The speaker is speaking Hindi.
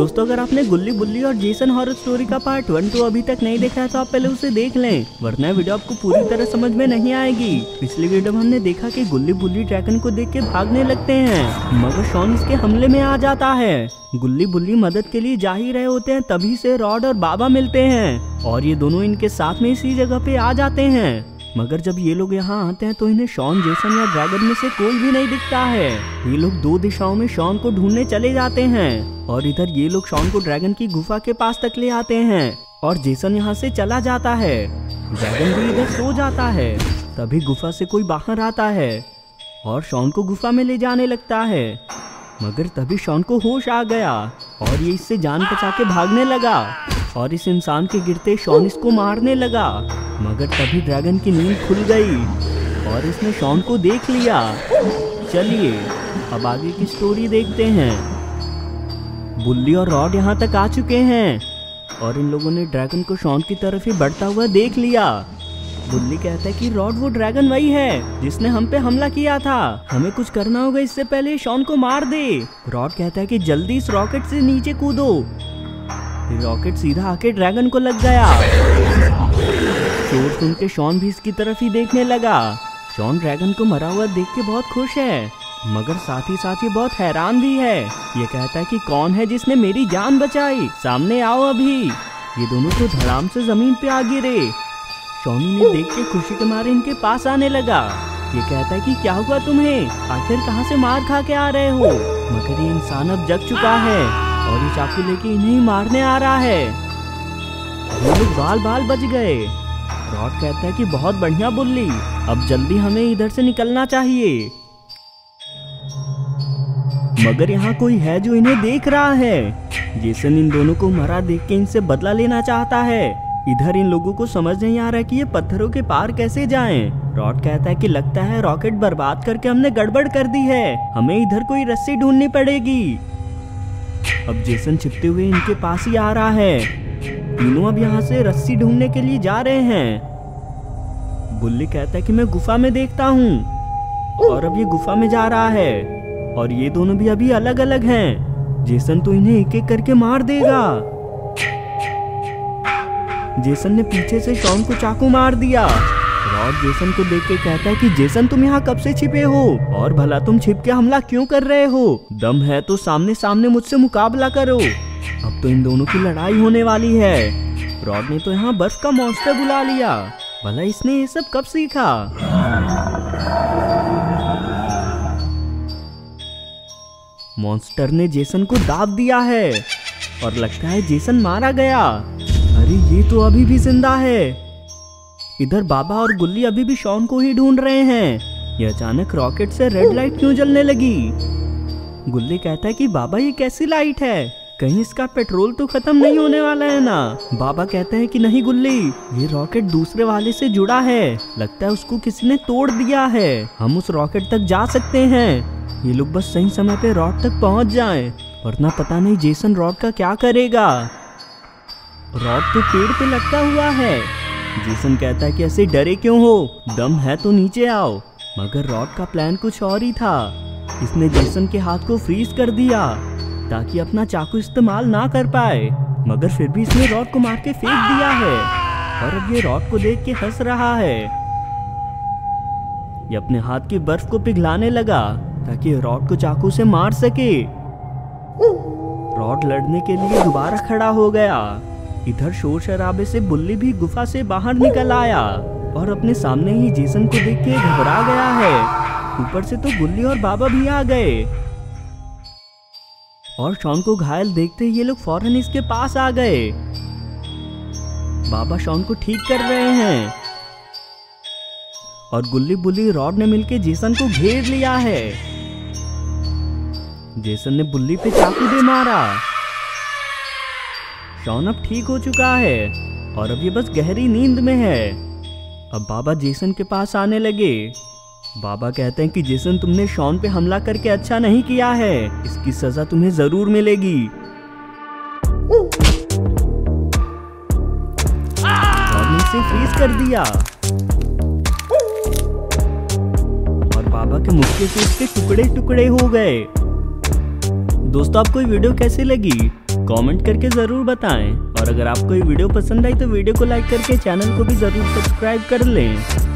दोस्तों, अगर आपने गुल्ली बुल्ली और जेसन हॉरर स्टोरी का पार्ट वन टू अभी तक नहीं देखा है तो आप पहले उसे देख लें, वरना वीडियो आपको पूरी तरह समझ में नहीं आएगी। पिछली वीडियो में हमने देखा कि गुल्ली बुल्ली ड्रैगन को देख के भागने लगते हैं, मगर शॉन इसके हमले में आ जाता है। गुल्ली बुल्ली मदद के लिए जा ही रहे होते हैं, तभी से रॉड और बाबा मिलते हैं, और ये दोनों इनके साथ में इसी जगह पे आ जाते हैं। मगर जब ये लोग यहाँ आते हैं तो इन्हें शॉन जेसन या ड्रैगन में से कोई भी नहीं दिखता है। ये लोग दो दिशाओं में शॉन को ढूँढने चले जाते हैं और इधर ये लोग शॉन को ड्रैगन की गुफा के पास तक ले आते हैं और जेसन यहाँ से चला जाता है। ड्रैगन भी इधर सो जाता है। तभी गुफा से कोई बाहर आता है और शॉन को गुफा में ले जाने लगता है। मगर तभी शॉन को होश आ गया और ये इससे जान बचा के भागने लगा। और इस इंसान के गिरते शॉन इसको मारने लगा, मगर तभी ड्रैगन की नींद खुल गई और इसने शॉन को देख लिया। चलिए, अब आगे की स्टोरी देखते हैं। बुल्ली और रॉड यहाँ तक आ चुके हैं और इन लोगों ने ड्रैगन को शॉन की तरफ़ ही बढ़ता हुआ देख लिया। बुल्ली कहता है कि रॉड, वो ड्रैगन वही है जिसने हम पे हमला किया था। हमें कुछ करना होगा, इससे पहले शॉन को मार दे। रॉड कहता है कि जल्दी इस रॉकेट से नीचे कूदो। रॉकेट सीधा आके ड्रैगन को लग गया। शोर सुन के शॉन भी इसकी तरफ़ ही देखने लगा। शॉन ड्रैगन को मरा हुआ देख के बहुत खुश है, मगर साथ ही साथ ये बहुत हैरान भी है। ये कहता है कि कौन है जिसने मेरी जान बचाई? सामने आओ अभी। ये दोनों तो धड़ाम से ज़मीन पे आ गिरे। शॉनी ने देख के खुशी के मारे इनके पास आने लगा। ये कहता है कि क्या हुआ तुम्हें? आखिर कहाँ से मार खा के आ रहे हो? मगर ये इंसान अब जग चुका है। और ये चाकू लेके इन्हें मारने आ रहा है। ये लोग बाल बाल बच गए। रॉड कहता है कि बहुत बढ़िया, बुल्ली। अब जल्दी हमें इधर से निकलना चाहिए। मगर यहाँ कोई है जो इन्हें देख रहा है। जेसन इन दोनों को मरा देख के इनसे बदला लेना चाहता है। इधर इन लोगों को समझ नहीं आ रहा कि ये पत्थरों के पार कैसे जाएँ। रॉड कहता है कि लगता है रॉकेट बर्बाद करके हमने गड़बड़ कर दी है। हमें इधर कोई रस्सी ढूंढनी पड़ेगी। अब जेसन छिपते हुए इनके पास ही आ रहा है। तीनों अब यहाँ से रस्सी ढूँढने के लिए जा रहे हैं। बुल्ली कहता है कि मैं गुफा में देखता हूँ। और अब ये गुफा में जा रहा है। और ये दोनों भी अभी अलग अलग हैं। जेसन तो इन्हें एक एक करके मार देगा। जेसन ने पीछे से शॉन को चाकू मार दिया। रॉड जेसन को देख के कहता है कि जेसन तुम यहाँ कब से छिपे हो? और भला तुम छिप के हमला क्यों कर रहे हो? दम है तो सामने सामने मुझसे मुकाबला करो। अब तो इन दोनों की लड़ाई होने वाली है। रॉड ने तो यहाँ बर्फ़ का मॉन्स्टर बुला लिया। भला इसने ये सब कब सीखा? मॉन्स्टर ने जेसन को दाब दिया है। और लगता है जेसन मारा गया। अरे, ये तो अभी भी ज़िंदा है। इधर बाबा और गुल्ली अभी भी शॉन को ही ढूंढ रहे हैं। ये अचानक रॉकेट से रेड लाइट क्यों जलने लगी? गुल्ली कहता है कि बाबा, ये कैसी लाइट है? कहीं इसका पेट्रोल तो खत्म नहीं होने वाला है ना? बाबा कहते हैं कि नहीं गुल्ली, ये रॉकेट दूसरे वाले से जुड़ा है। लगता है उसको किसी ने तोड़ दिया है। हम उस रॉकेट तक जा सकते हैं। ये लोग बस सही समय पे रॉड तक पहुँच जाएँ, वरना पता नहीं जेसन रॉड का क्या करेगा। रॉड तो पेड़ पे लटका हुआ है। जेसन कहता है कि ऐसे डरे क्यों हो? दम है तो नीचे आओ। मगर रॉड का प्लान कुछ और ही था। इसने जेसन के हाथ को फ्रीज कर दिया, ताकि अपना चाकू इस्तेमाल ना कर पाए। मगर फिर भी इसने रॉड को मार के फेंक दिया है। और अब ये रॉड को देख के हंस रहा है। ये अपने हाथ की बर्फ़ को पिघलाने लगा, ताकि रॉड को चाकू से मार सके। रॉड लड़ने के लिए दोबारा खड़ा हो गया। इधर शोर शराबे से बुल्ली भी गुफा से बाहर निकल आया और अपने सामने ही जेसन को देख के घबरा गया है। ऊपर से तो बुल्ली और बाबा भी आ गए। और शॉन को घायल देखते ये लोग फ़ौरन इसके पास आ गए। बाबा शॉन को ठीक कर रहे हैं। और गुल्ली बुल्ली रॉड ने मिलके जेसन को घेर लिया है। जेसन ने बुल्ली पे चाकू दे मारा। शॉन अब ठीक हो चुका है और अब ये बस गहरी नींद में है। अब बाबा जेसन के पास आने लगे। बाबा कहते हैं कि जेसन तुमने शॉन पे हमला करके अच्छा नहीं किया है। इसकी सजा तुम्हें ज़रूर मिलेगी। और फ्रीज कर दिया। और बाबा के मुक्के से उसके टुकड़े टुकड़े हो गए। दोस्तों, आपको वीडियो कैसी लगी? कमेंट करके ज़रूर बताएँ। और अगर आपको ये वीडियो पसंद आई तो वीडियो को लाइक करके चैनल को भी ज़रूर सब्सक्राइब कर लें।